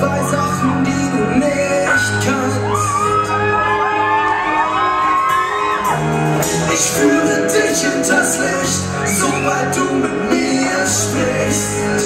bei Sachen, die du nicht kannst. Ich führe dich in das Licht, sobald du mit mir sprichst.